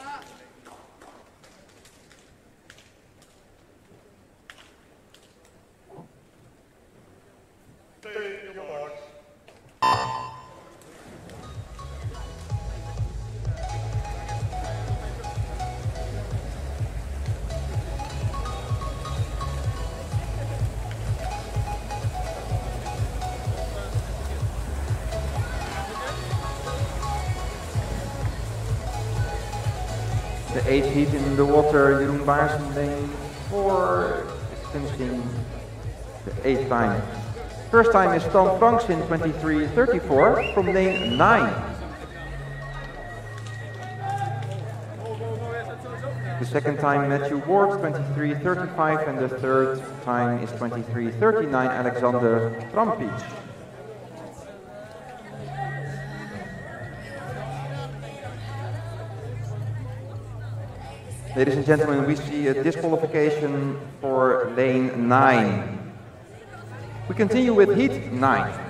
Tama. The eighth heat in the water, Jeroen Baarsen, 4, is finishing the eighth time. First time is Tom Franks in 23.34 from lane 9. The second time Matthew Ward 23.35 and the third time is 23.39 Alexander Trampic. Ladies and gentlemen, we see a disqualification for lane 9. We continue with heat 9.